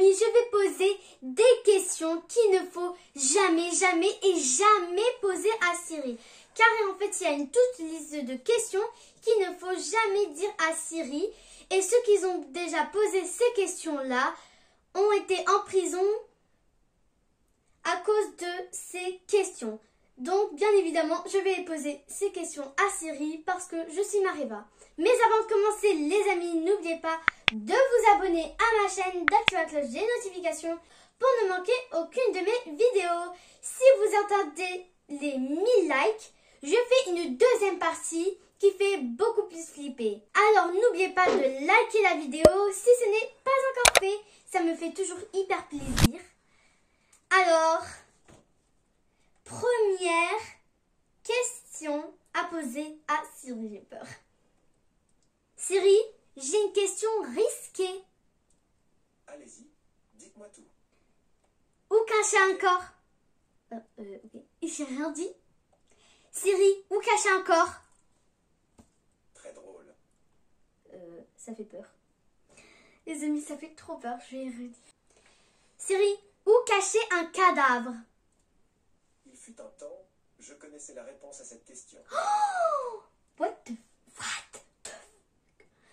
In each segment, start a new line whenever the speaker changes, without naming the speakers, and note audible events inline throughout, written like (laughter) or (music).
je vais poser des questions qu'il ne faut jamais, jamais et jamais poser à Siri. Car en fait, il y a une toute liste de questions qu'il ne faut jamais dire à Siri. Et ceux qui ont déjà posé ces questions-là ont été en prison à cause de ces questions. Donc, bien évidemment, je vais poser ces questions à Siri parce que je suis Mariva. Mais avant de commencer, les amis, n'oubliez pas de vous abonner à ma chaîne, d'activer la cloche des notifications pour ne manquer aucune de mes vidéos. Si vous entendez les 1000 likes, je fais une deuxième partie qui fait beaucoup plus flipper. Alors n'oubliez pas de liker la vidéo si ce n'est pas encore fait. Ça me fait toujours hyper plaisir. Alors, première question à poser à Siri, j'ai peur. Siri, j'ai une question risquée.
Allez-y, dites-moi tout.
Où cacher un corps? Euh, euh, ok. J'ai rien dit. Siri, où cacher un corps?
Très drôle.
Euh, ça fait peur. Les amis, ça fait trop peur. Je vais y redire. Siri, où cacher un cadavre?
Fut un temps, je connaissais la réponse à cette question.
Oh (gasps) What the what the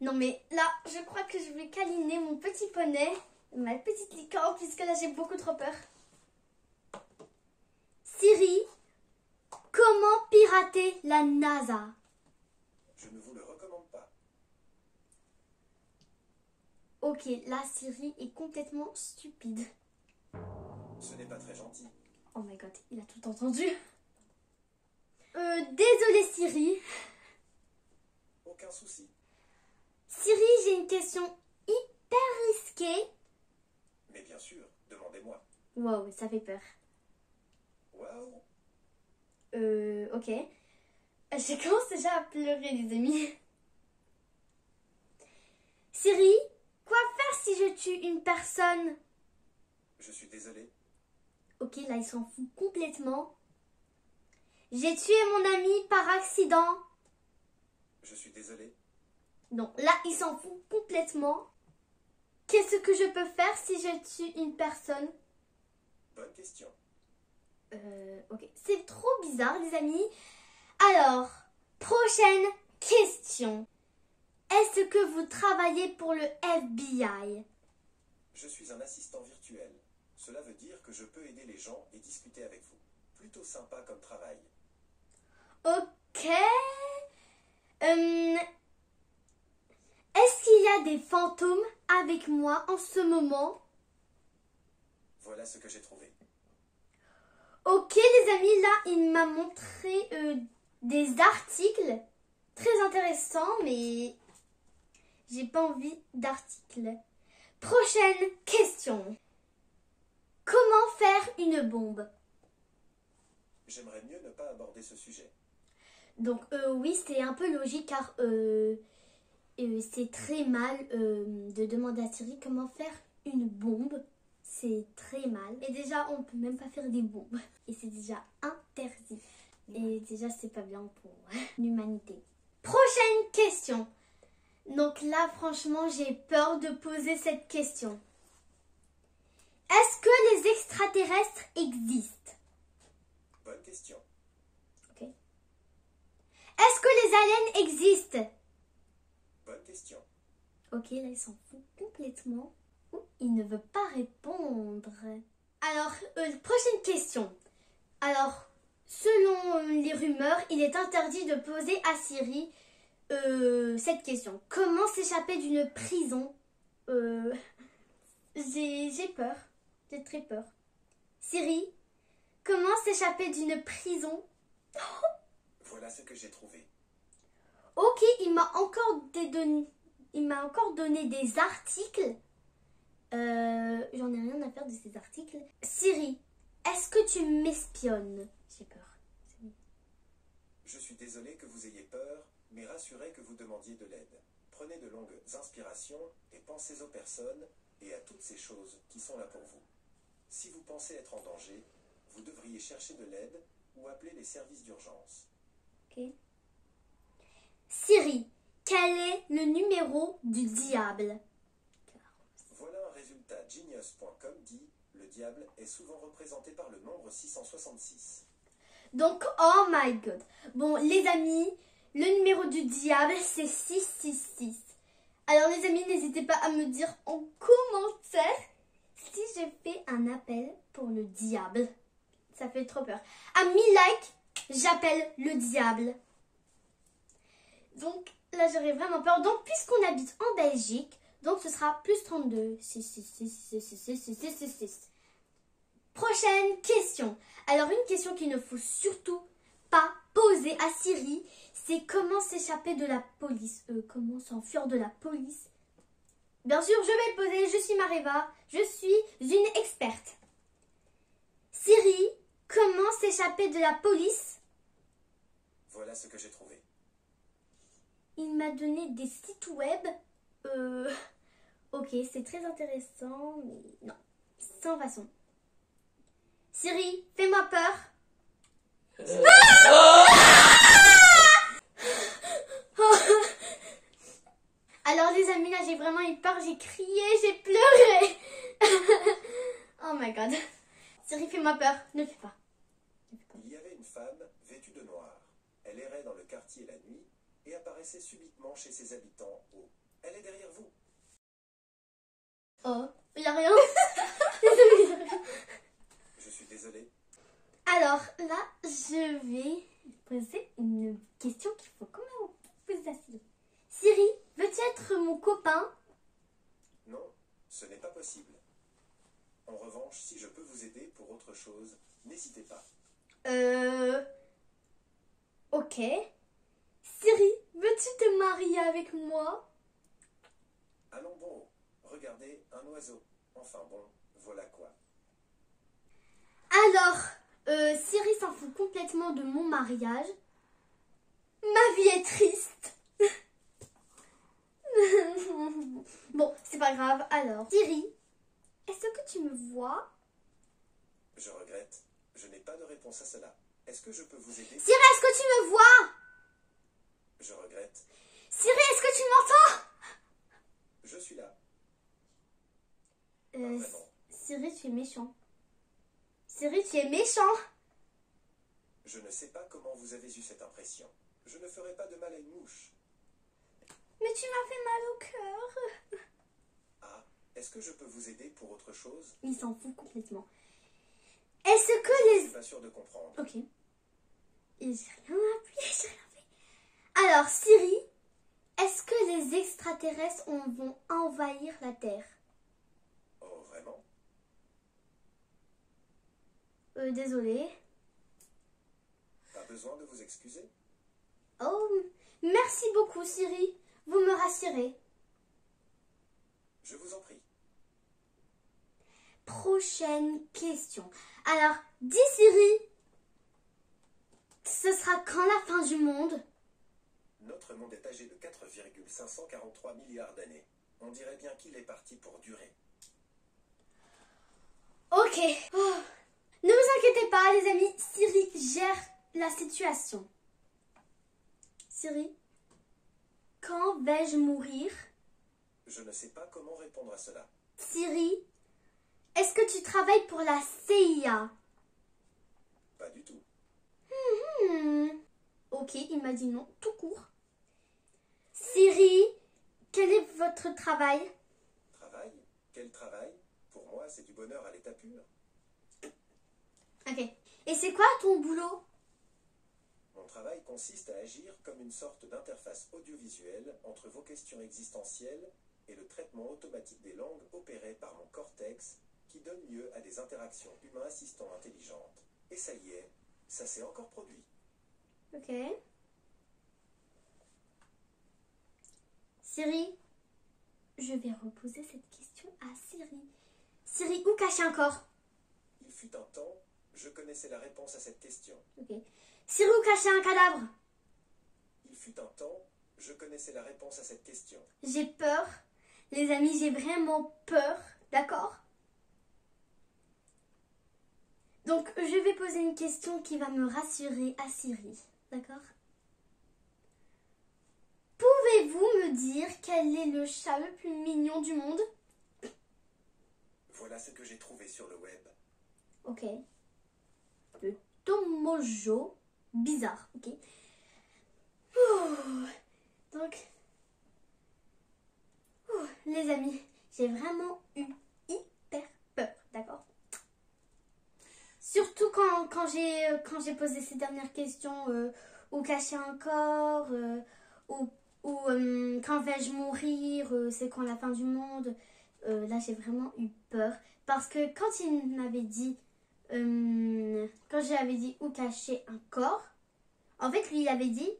Non mais là, je crois que je vais câliner mon petit poney, ma petite licorne, puisque là j'ai beaucoup trop peur. Siri, comment pirater la NASA?
Je ne vous le recommande pas.
Ok, là Siri est complètement stupide.
Ce n'est pas très gentil.
Oh my god, il a tout entendu. Euh, désolé Siri.
Aucun souci.
Siri, j'ai une question hyper risquée.
Mais bien sûr, demandez-moi.
Wow, ça fait peur.
Waouh
Euh, ok. Je commence déjà à pleurer, les amis. Siri, quoi faire si je tue une personne?
Je suis désolé.
Ok, là, il s'en fout complètement. J'ai tué mon ami par accident.
Je suis désolé.
Non, là, il s'en fout complètement. Qu'est-ce que je peux faire si je tue une personne?
Bonne question.
Euh, ok. C'est trop bizarre, les amis. Alors, prochaine question. Est-ce que vous travaillez pour le FBI
Je suis un assistant virtuel. Cela veut dire que je peux aider les gens et discuter avec vous. Plutôt sympa comme travail.
Ok. Euh, Est-ce qu'il y a des fantômes avec moi en ce moment?
Voilà ce que j'ai trouvé.
Ok, les amis, là, il m'a montré euh, des articles très intéressants, mais j'ai pas envie d'articles. Prochaine question. Comment faire une bombe?
J'aimerais mieux ne pas aborder ce sujet.
Donc, euh, oui, c'est un peu logique car euh, euh, c'est très mal euh, de demander à Siri comment faire une bombe. C'est très mal. Et déjà, on peut même pas faire des bombes. (laughs) Et c'est déjà interdit. Et déjà, c'est pas bien pour (laughs) l'humanité. Prochaine question. Donc là, franchement, j'ai peur de poser cette question. Est-ce que les extraterrestres existent?
Bonne question.
Est-ce que les aliens existent?
Bonne question.
Ok, là, il s'en fout complètement. Il ne veut pas répondre. Alors, euh, prochaine question. Alors, selon euh, les rumeurs, il est interdit de poser à Siri euh, cette question. Comment s'échapper d'une prison? Euh, (laughs) j'ai peur. J'ai très peur. Siri, comment s'échapper d'une prison? (laughs)
Voilà ce que j'ai trouvé.
Ok, il m'a encore des don- il m'a encore donné des articles. Euh, J'en ai rien à faire de ces articles. Siri, est-ce que tu m'espionnes? J'ai peur.
Je suis désolé que vous ayez peur, mais rassurez que vous demandiez de l'aide. Prenez de longues inspirations et pensez aux personnes et à toutes ces choses qui sont là pour vous. Si vous pensez être en danger, vous devriez chercher de l'aide ou appeler les services d'urgence.
Ok. Siri, quel est le numéro du diable?
Voilà un résultat Genius.com dit Le diable est souvent représenté par le nombre 666.
Donc, oh my god. Bon, les amis, le numéro du diable, c'est 666. Alors, les amis, n'hésitez pas à me dire en commentaire si je fais un appel pour le diable. Ça fait trop peur. À 1000 likes, j'appelle le diable. Donc, là, j'aurais vraiment peur. Donc, puisqu'on habite en Belgique, donc ce sera plus 32. 6, 6, 6, 6, 6, 6, 6, 6, 6, 6. Prochaine question. Alors, une question qu'il ne faut surtout pas poser à Siri, c'est comment s'échapper de la police? Euh, comment s'enfuir de la police? Bien sûr, je vais le poser. Je suis Mareva. Je suis une experte. Siri, comment s'échapper de la police?
Voilà ce que j'ai trouvé.
Il m'a donné des sites web. Euh, ok, c'est très intéressant, mais non, sans façon. Siri, fais-moi peur. (laughs) Alors les amis, là j'ai vraiment eu peur, j'ai crié, j'ai pleuré. (laughs) oh my god. Siri, fais-moi peur. Ne fais pas.
Il y avait une femme vêtue de noir. Elle errait dans le quartier la nuit et apparaissait subitement chez ses habitants au Elle est derrière vous.
Oh, il n'y a rien. (laughs)
Je suis désolé.
Alors là, je vais poser une question qu'il faut quand même poser à Siri. Siri, veux-tu être mon copain
Non, ce n'est pas possible. En revanche, si je peux vous aider pour autre chose, n'hésitez pas.
Euh... Ok. Siri, veux-tu te marier avec moi?
Allons bon, regardez un oiseau. Enfin bon, voilà quoi.
Alors, euh, Siri s'en fout complètement de mon mariage. Ma vie est triste. (laughs) bon, c'est pas grave. Alors, Siri, est-ce que tu me vois?
Je regrette, je n'ai pas de réponse à cela. Est-ce que je peux vous aider?
Siri, est-ce que tu me vois?
Je regrette.
Siri, est-ce que tu m'entends?
Je suis là.
Euh. Siri, tu es méchant. Siri, tu es méchant.
Je ne sais pas comment vous avez eu cette impression. Je ne ferai pas de mal à une mouche.
Tu m'as fait mal au cœur.
Ah, est-ce que je peux vous aider pour autre chose?
Il s'en fout complètement. Est-ce que
Je
les...
suis pas sûr de comprendre.
Ok. Et j'ai rien appuyé, (laughs) j'ai rien fait. Alors, Siri, est-ce que les extraterrestres on- vont envahir la Terre?
Oh, vraiment?
Euh, désolé.
Pas besoin de vous excuser?
Oh, merci beaucoup, Siri. Vous me rassurez.
Je vous en prie.
Prochaine question. Alors, dis Siri, ce sera quand la fin du monde?
Notre monde est âgé de 4,543 milliards d'années. On dirait bien qu'il est parti pour durer.
Ok. Oh. Ne vous inquiétez pas, les amis. Siri gère la situation. Siri, quand vais-je mourir?
Je ne sais pas comment répondre à cela.
Siri, est-ce que tu travailles pour la CIA
Pas du tout.
Hmm. Ok, il m'a dit non, tout court. Siri, quel est votre travail?
Travail? Quel travail? Pour moi, c'est du bonheur à l'état pur.
Ok. Et c'est quoi ton boulot?
Mon travail consiste à agir comme une sorte d'interface audiovisuelle entre vos questions existentielles et le traitement automatique des langues opéré par mon cortex qui donne lieu à des interactions humain-assistant intelligentes. Et ça y est, ça s'est encore produit.
Ok. Siri, je vais reposer cette question à Siri. Siri, où cache un corps?
Il fut un temps, je connaissais la réponse à cette question.
Ok. Où cache un cadavre
Il fut un temps, je connaissais la réponse à cette question.
J'ai peur. Les amis, j'ai vraiment peur. D'accord? Donc, je vais poser une question qui va me rassurer à Siri. D'accord? Pouvez-vous me dire quel est le chat le plus mignon du monde?
Ce que j'ai trouvé sur le web.
Ok. Tomojo. Bizarre, ok. Donc, les amis, j'ai vraiment eu hyper peur, d'accord? Surtout quand, quand j'ai posé ces dernières questions, euh, où cacher un corps, euh, ou, ou euh, quand vais-je mourir, euh, c'est quand la fin du monde? Là, j'ai vraiment eu peur. Parce que quand il m'avait dit, euh, quand je lui avais dit où cacher un corps, en fait, lui, il avait dit,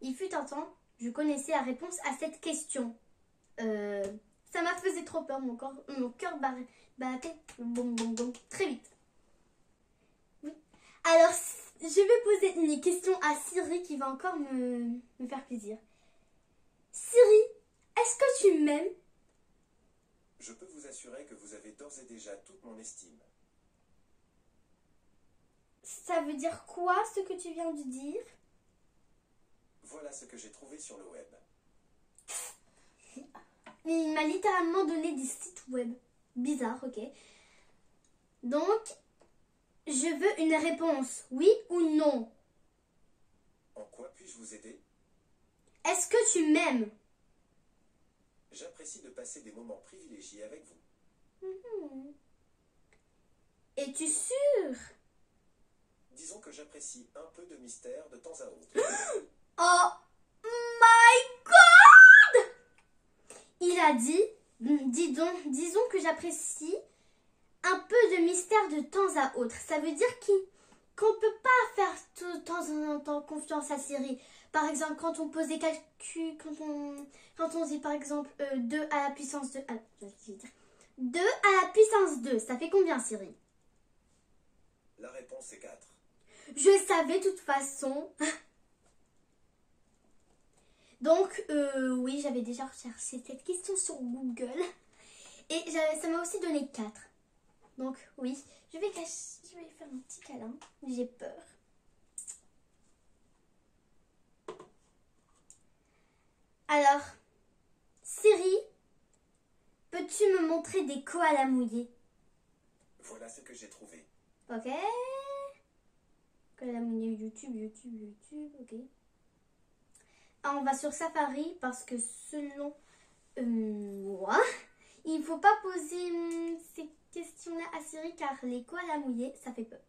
il fut un temps, je connaissais la réponse à cette question. Euh, ça m'a fait trop peur, mon, corps, mon cœur battait boum, boum, boum, très vite. Oui. Alors, je vais poser une question à Siri qui va encore me, me faire plaisir. Siri, est-ce que tu m'aimes?
Je peux vous assurer que vous avez d'ores et déjà toute mon estime.
Ça veut dire quoi ce que tu viens de dire?
Voilà ce que j'ai trouvé sur le web. (laughs)
Il m'a littéralement donné des sites web. Bizarre, ok. Donc, je veux une réponse, oui ou non?
En quoi puis-je vous aider?
Est-ce que tu m'aimes?
J'apprécie de passer des moments privilégiés avec vous.
Hmm. Es-tu sûr
Disons que j'apprécie un peu de mystère de temps à autre. (gasps)
Oh my god Il a dit, dis donc, disons que j'apprécie un peu de mystère de temps à autre. Ça veut dire qu'il- qu'on ne peut pas faire tout de temps en temps confiance à Siri. Par exemple, quand on pose des calculs, quand on, quand on dit par exemple euh, 2 à la puissance de... Ah, je vais dire. 2 à la puissance 2, ça fait combien Siri?
La réponse est 4.
Je savais de toute façon. (laughs) Donc, euh, oui, j'avais déjà recherché cette question sur Google. Et ça m'a aussi donné 4. Donc, oui, je vais, cacher, je vais faire un petit câlin. J'ai peur. Alors, Siri, peux-tu me montrer des koalas mouillés?
Voilà ce que j'ai trouvé.
Ok. Koala mouillé YouTube, YouTube, YouTube, ok. Ah, on va sur Safari parce que selon euh, moi, il ne faut pas poser hum, ces questions-là à Siri car les koalas mouillés, ça fait peur.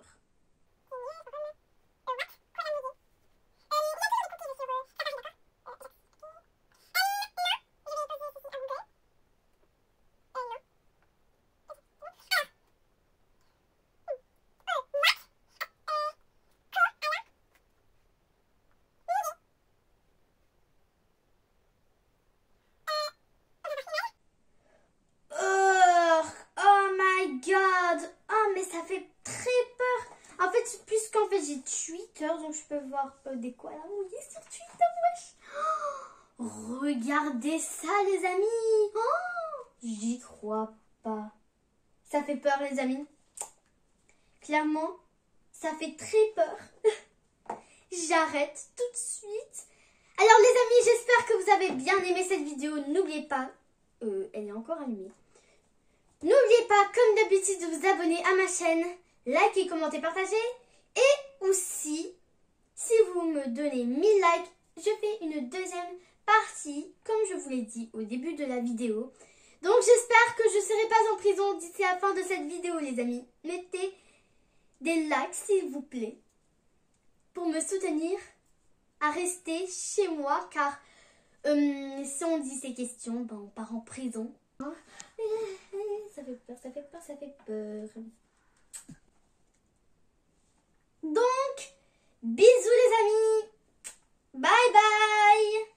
Oh, oh my god! Oh, mais ça fait très peur! En fait, puisqu'en fait j'ai Twitter, donc je peux voir euh, des koalas mouillés sur Twitter, wesh! Oh, regardez ça, les amis! Oh, J'y crois pas. Ça fait peur, les amis. Clairement, ça fait très peur. (laughs) J'arrête tout de suite. Alors, les amis, j'espère que vous avez bien aimé cette vidéo. N'oubliez pas, euh, elle est encore allumée. N'oubliez pas, comme d'habitude, de vous abonner à ma chaîne, liker, commenter, partager. Et aussi, si vous me donnez 1000 likes, je fais une deuxième partie, comme je vous l'ai dit au début de la vidéo. Donc j'espère que je ne serai pas en prison d'ici la fin de cette vidéo, les amis. Mettez des likes, s'il vous plaît, pour me soutenir à rester chez moi, car euh, si on dit ces questions, ben, on part en prison. Hein ça fait peur, ça fait peur, ça fait peur. Donc, Bisous les amis. Bye bye.